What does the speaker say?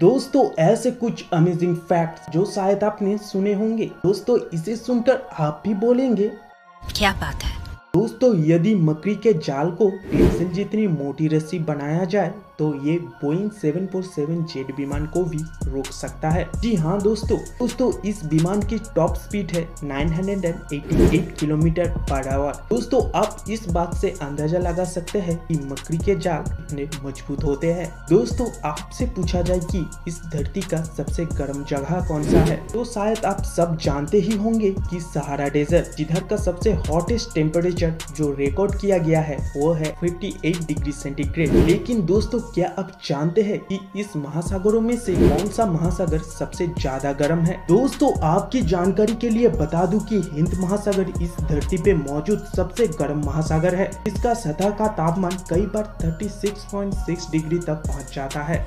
दोस्तों ऐसे कुछ अमेजिंग फैक्ट जो शायद आपने सुने होंगे। दोस्तों इसे सुनकर आप भी बोलेंगे क्या बात है? दोस्तों, यदि मकड़ी के जाल को पेंसिल जितनी मोटी रस्सी बनाया जाए तो ये बोइंग 747 जेट विमान को भी रोक सकता है। जी हाँ दोस्तों दोस्तों, इस विमान की टॉप स्पीड है 988 किलोमीटर पर आवर। दोस्तों, आप इस बात से अंदाज़ा लगा सकते हैं कि मकड़ी के जाल कितने मज़बूत होते हैं। दोस्तों, आपसे पूछा जाए कि इस धरती का सबसे गर्म जगह कौन सा है? तो शायद आप सब जानते ही होंगे कि सहारा डेजर्ट, जिधर का सबसे हॉटेस्ट टेम्परेचर जो रिकॉर्ड किया गया है, वो है 58 डिग्री सेंटीग्रेड लेकिन दोस्तों, क्या आप जानते हैं कि इस महासागरों में से कौन सा महासागर सबसे ज़्यादा गर्म है? दोस्तों, आपकी जानकारी के लिए बता दूँ कि हिंद महासागर इस धरती पे मौजूद सबसे गर्म महासागर है। इसका सतह का तापमान कई बार 36.6 डिग्री तक पहुँच जाता है।